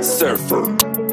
Surfer.